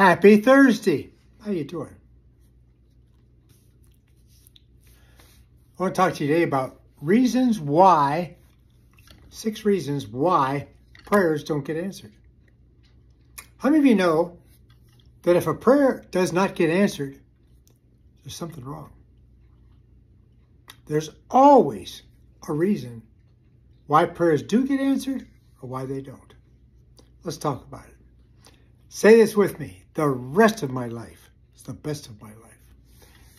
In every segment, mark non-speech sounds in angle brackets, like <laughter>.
Happy Thursday. How are you doing? I want to talk to you today about reasons why, six reasons why prayers don't get answered. How many of you know that if a prayer does not get answered, there's something wrong? There's always a reason why prayers do get answered or why they don't. Let's talk about it. Say this with me. The rest of my life is the best of my life.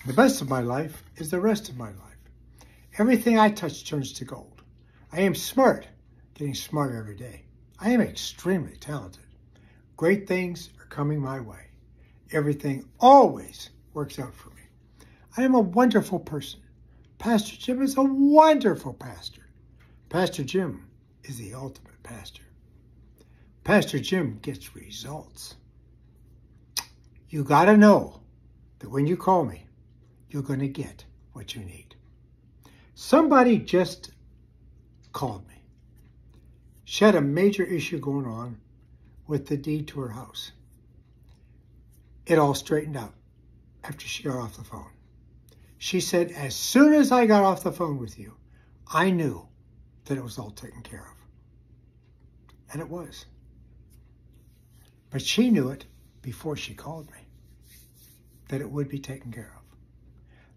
The best of my life is the rest of my life. Everything I touch turns to gold. I am smart, getting smarter every day. I am extremely talented. Great things are coming my way. Everything always works out for me. I am a wonderful person. Pastor Jim is a wonderful pastor. Pastor Jim is the ultimate pastor. Pastor Jim gets results. You got to know that when you call me, you're going to get what you need. Somebody just called me. She had a major issue going on with the deed to her house. It all straightened out after she got off the phone. She said, as soon as I got off the phone with you, I knew that it was all taken care of. And it was. But she knew it before she called me, that it would be taken care of.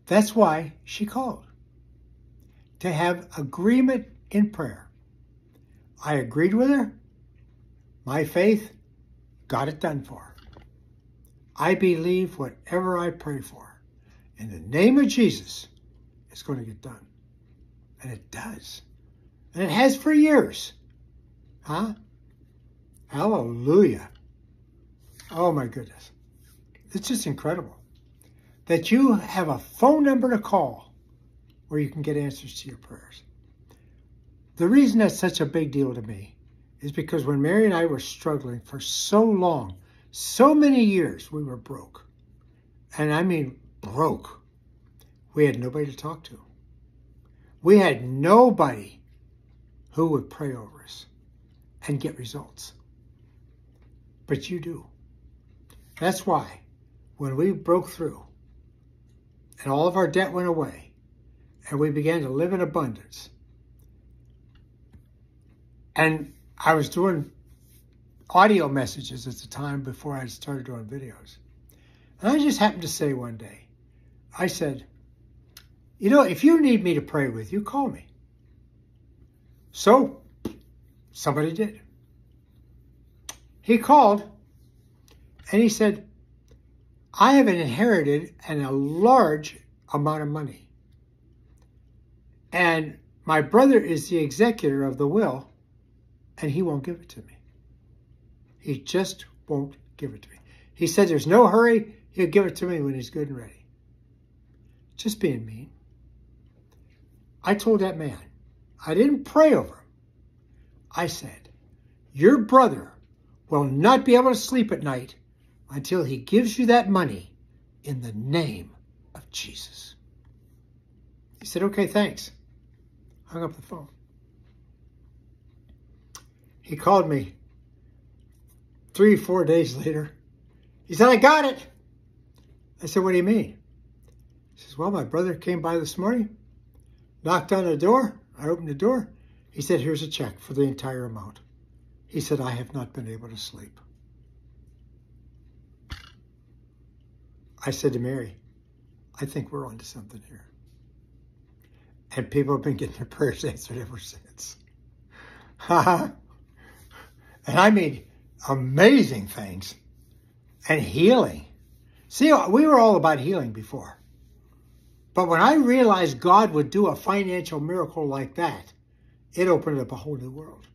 That's why she called, to have agreement in prayer. I agreed with her. My faith got it done for her. I believe whatever I pray for, in the name of Jesus, is going to get done. And it does. And it has for years. Huh? Hallelujah. Oh my goodness. It's just incredible that you have a phone number to call where you can get answers to your prayers. The reason that's such a big deal to me is because when Mary and I were struggling for so long, so many years, we were broke. And I mean broke. We had nobody to talk to. We had nobody who would pray over us and get results. But you do. That's why when we broke through and all of our debt went away and we began to live in abundance, and I was doing audio messages at the time before I started doing videos. And I just happened to say one day, I said, you know, if you need me to pray with you, call me. So somebody did. He called and he said, I have inherited an, a large amount of money. And my brother is the executor of the will, and he won't give it to me. He just won't give it to me. He said there's no hurry. He'll give it to me when he's good and ready. Just being mean. I told that man, I didn't pray over him. I said, your brother will not be able to sleep at night until he gives you that money in the name of Jesus. He said, okay, thanks. Hung up the phone. He called me three, four days later. He said, I got it. I said, what do you mean? He says, well, my brother came by this morning, knocked on the door. I opened the door. He said, here's a check for the entire amount. He said, I have not been able to sleep. I said to Mary, I think we're onto something here. And people have been getting their prayers answered ever since. <laughs> and I mean, amazing things and healing. See, we were all about healing before. But when I realized God would do a financial miracle like that, it opened up a whole new world.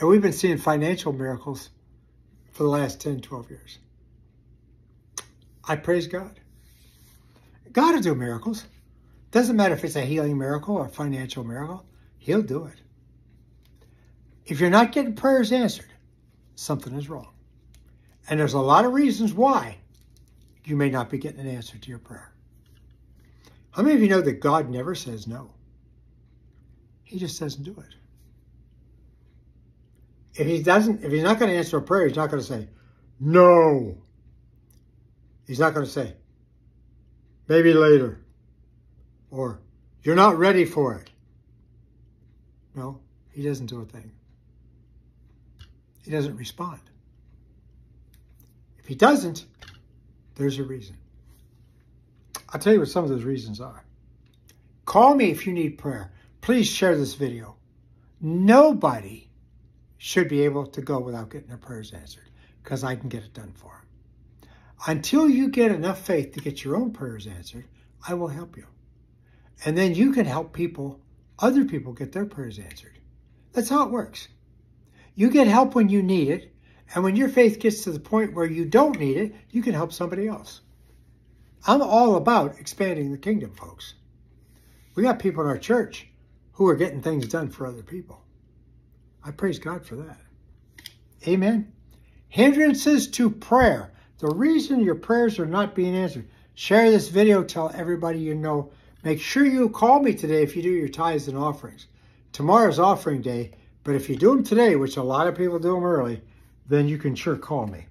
And we've been seeing financial miracles for the last 10, 12 years. I praise God. God will do miracles. Doesn't matter if it's a healing miracle or a financial miracle. He'll do it. If you're not getting prayers answered, something is wrong. And there's a lot of reasons why you may not be getting an answer to your prayer. How many of you know that God never says no? He just doesn't do it. If he doesn't, if he's not going to answer a prayer, he's not going to say, No. He's not going to say, maybe later, or you're not ready for it. No, he doesn't do a thing. He doesn't respond. If he doesn't, there's a reason. I'll tell you what some of those reasons are. Call me if you need prayer. Please share this video. Nobody should be able to go without getting their prayers answered because I can get it done for them. Until you get enough faith to get your own prayers answered, I will help you. And then you can help people, other people get their prayers answered. That's how it works. You get help when you need it, and when your faith gets to the point where you don't need it, you can help somebody else. I'm all about expanding the kingdom, folks. We got people in our church who are getting things done for other people. I praise God for that. Amen. Hindrances to prayer. The reason your prayers are not being answered. Share this video. Tell everybody you know. Make sure you call me today if you do your tithes and offerings. Tomorrow's offering day, but if you do them today, which a lot of people do them early, then you can sure call me.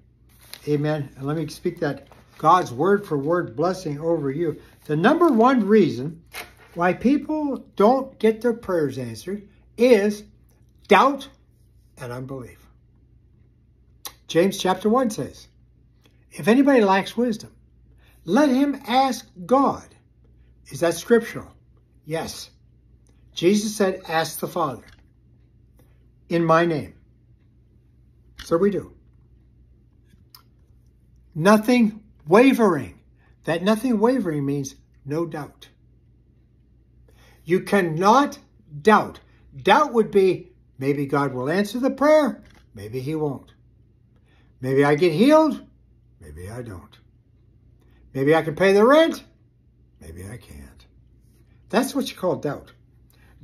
Amen. And let me speak that God's word for word blessing over you. The number one reason why people don't get their prayers answered is doubt and unbelief. James chapter 1 says, If anybody lacks wisdom, let him ask God. Is that scriptural? Yes. Jesus said, Ask the Father in my name. So we do. Nothing wavering. That nothing wavering means no doubt. You cannot doubt. Doubt would be maybe God will answer the prayer, maybe he won't. Maybe I get healed, maybe I don't. Maybe I can pay the rent, maybe I can't. That's what you call doubt.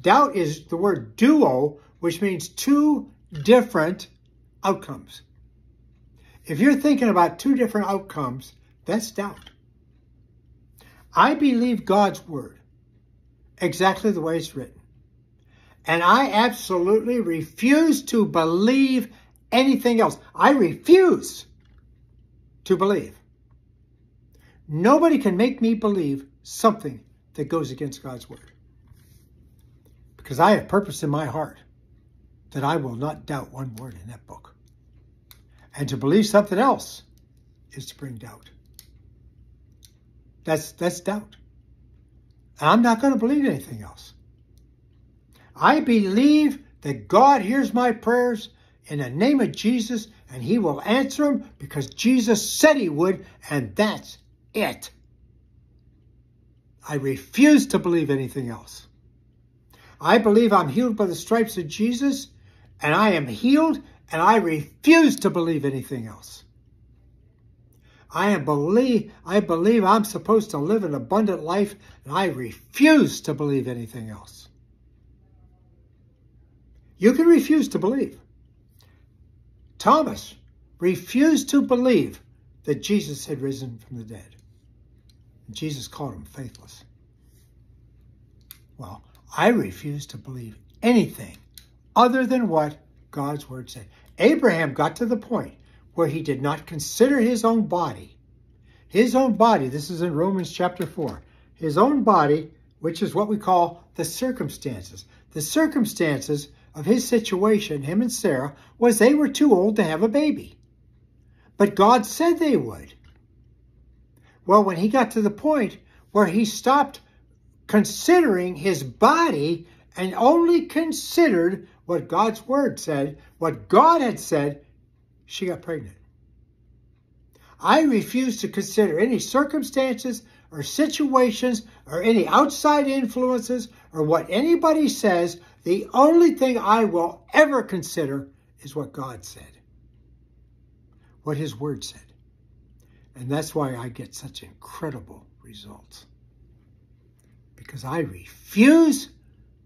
Doubt is the word duo, which means two different outcomes. If you're thinking about two different outcomes, that's doubt. I believe God's word exactly the way it's written. And I absolutely refuse to believe anything else. I refuse to believe. Nobody can make me believe something that goes against God's word. Because I have purpose in my heart that I will not doubt one word in that book. And to believe something else is to bring doubt. That's, that's doubt. And I'm not going to believe anything else. I believe that God hears my prayers in the name of Jesus and he will answer them because Jesus said he would and that's it. I refuse to believe anything else. I believe I'm healed by the stripes of Jesus and I am healed and I refuse to believe anything else. I believe I believe I'm supposed to live an abundant life, and I refuse to believe anything else. You can refuse to believe. Thomas refused to believe that Jesus had risen from the dead. Jesus called him faithless. Well, I refuse to believe anything other than what God's word said. Abraham got to the point where he did not consider his own body. His own body, this is in Romans chapter 4, his own body, which is what we call the circumstances. The circumstances of his situation, him and Sarah, was they were too old to have a baby. But God said they would. Well, when he got to the point where he stopped considering his body and only considered what God's word said, what God had said, she got pregnant. I refuse to consider any circumstances or situations or any outside influences or what anybody says. The only thing I will ever consider is what God said, what His Word said. And that's why I get such incredible results. Because I refuse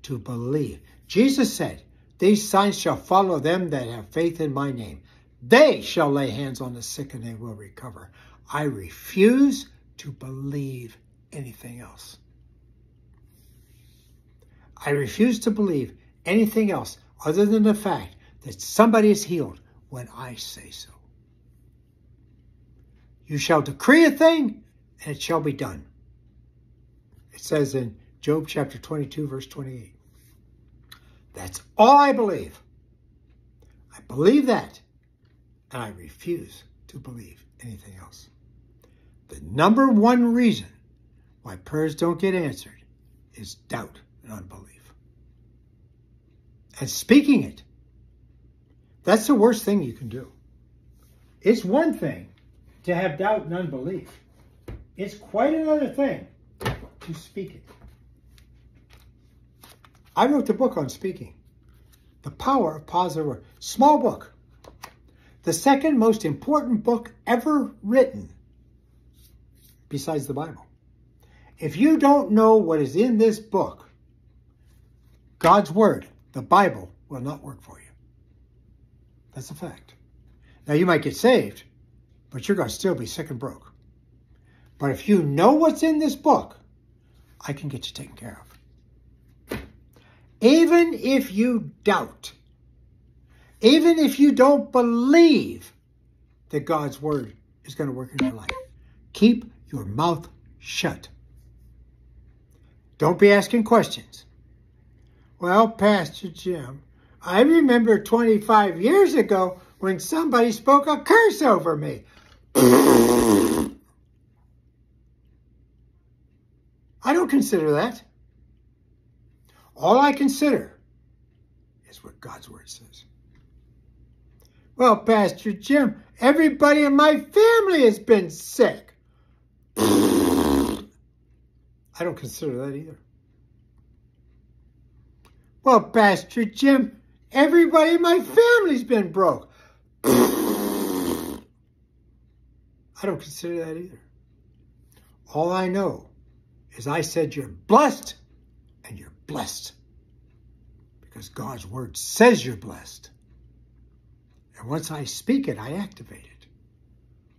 to believe. Jesus said, These signs shall follow them that have faith in my name. They shall lay hands on the sick and they will recover. I refuse to believe anything else. I refuse to believe anything else other than the fact that somebody is healed when I say so. You shall decree a thing, and it shall be done. It says in Job chapter 22, verse 28. That's all I believe. I believe that, and I refuse to believe anything else. The number one reason why prayers don't get answered is doubt and unbelief. And speaking it, that's the worst thing you can do. It's one thing to have doubt and unbelief. It's quite another thing to speak it. I wrote the book on speaking. The Power of Positive Word. Small book. The second most important book ever written besides the Bible. If you don't know what is in this book, God's Word, the Bible, will not work for you. That's a fact. Now, you might get saved, but you're going to still be sick and broke. But if you know what's in this book, I can get you taken care of. Even if you doubt, even if you don't believe that God's word is going to work in your life, keep your mouth shut. Don't be asking questions. Well, Pastor Jim, I remember 25 years ago when somebody spoke a curse over me. I don't consider that. All I consider is what God's word says. Well, Pastor Jim, everybody in my family has been sick. I don't consider that either. Well, Pastor Jim, everybody in my family's been broke. I don't consider that either. All I know is I said you're blessed and you're blessed because God's word says you're blessed. And once I speak it, I activate it.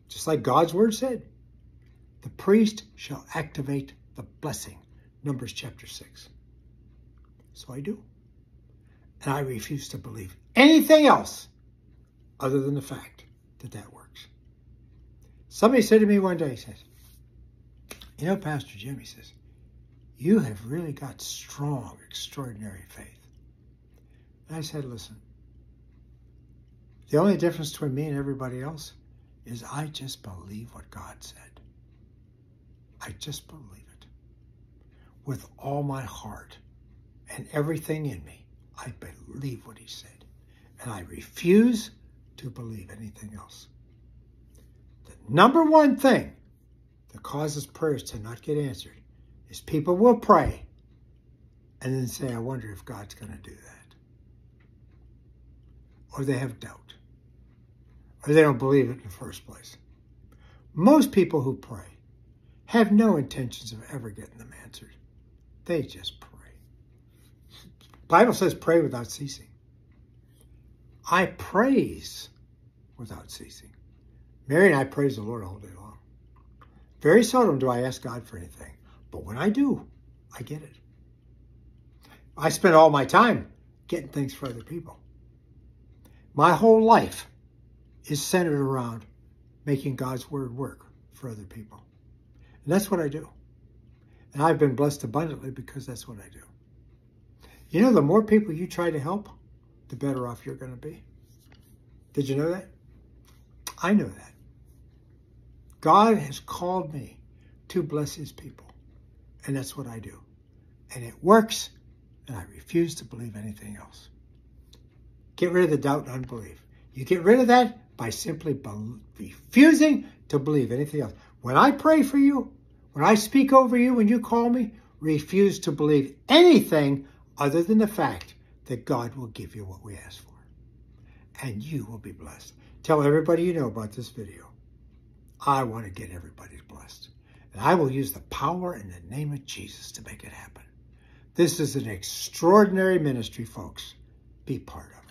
Just like God's word said, the priest shall activate the blessing. Numbers chapter 6. So I do. And I refuse to believe anything else other than the fact that that works. Somebody said to me one day, he says, you know, Pastor Jim, he says, you have really got strong, extraordinary faith. And I said, listen, the only difference between me and everybody else is I just believe what God said. I just believe it with all my heart and everything in me. I believe what he said. And I refuse to believe anything else. The number one thing that causes prayers to not get answered is people will pray and then say, I wonder if God's going to do that. Or they have doubt. Or they don't believe it in the first place. Most people who pray have no intentions of ever getting them answered. They just pray. Bible says pray without ceasing. I praise without ceasing. Mary and I praise the Lord all day long. Very seldom do I ask God for anything, but when I do, I get it. I spend all my time getting things for other people. My whole life is centered around making God's word work for other people. And that's what I do. And I've been blessed abundantly because that's what I do. You know, the more people you try to help, the better off you're going to be. Did you know that? I know that. God has called me to bless his people. And that's what I do. And it works, and I refuse to believe anything else. Get rid of the doubt and unbelief. You get rid of that by simply refusing to believe anything else. When I pray for you, when I speak over you, when you call me, refuse to believe anything other than the fact that God will give you what we ask for. And you will be blessed. Tell everybody you know about this video. I want to get everybody blessed. And I will use the power in the name of Jesus to make it happen. This is an extraordinary ministry, folks. Be part of.